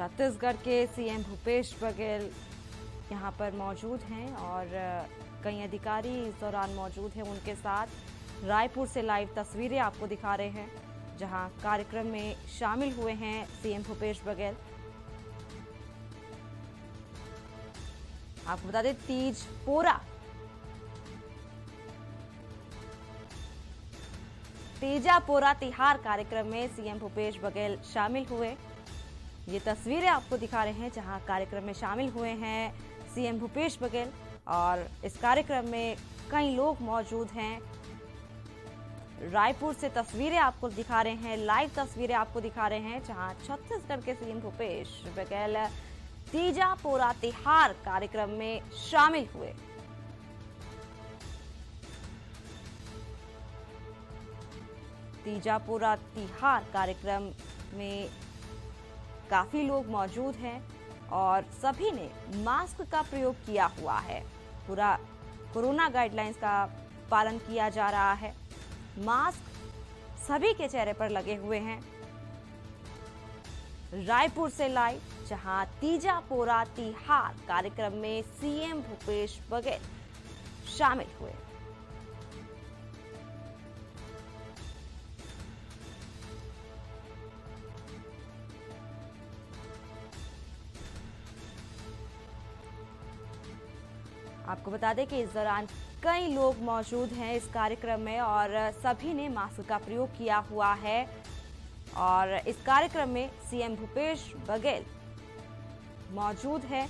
छत्तीसगढ़ के सीएम भूपेश बघेल यहाँ पर मौजूद हैं और कई अधिकारी इस दौरान मौजूद हैं उनके साथ। रायपुर से लाइव तस्वीरें आपको दिखा रहे हैं, जहाँ कार्यक्रम में शामिल हुए हैं सीएम भूपेश बघेल। आपको बता दें, तीज पोरा। तीजा पोरा तिहार कार्यक्रम में सीएम भूपेश बघेल शामिल हुए। ये तस्वीरें आपको दिखा रहे हैं जहाँ कार्यक्रम में शामिल हुए हैं सीएम भूपेश बघेल और इस कार्यक्रम में कई लोग मौजूद हैं। रायपुर से तस्वीरें आपको दिखा रहे हैं, लाइव तस्वीरें आपको दिखा रहे हैं, जहाँ छत्तीसगढ़ के सीएम भूपेश बघेल तीजा पोरा तिहार कार्यक्रम में शामिल हुए। तीजापुरा तिहार कार्यक्रम में काफ़ी लोग मौजूद हैं और सभी ने मास्क का प्रयोग किया हुआ है। पूरा कोरोना गाइडलाइंस का पालन किया जा रहा है। मास्क सभी के चेहरे पर लगे हुए हैं। रायपुर से लाइव जहाँ तीजा पोरा तिहार कार्यक्रम में सीएम भूपेश बघेल शामिल हुए। आपको बता दें कि इस दौरान कई लोग मौजूद हैं इस कार्यक्रम में और सभी ने मास्क का प्रयोग किया हुआ है और इस कार्यक्रम में सीएम भूपेश बघेल मौजूद है।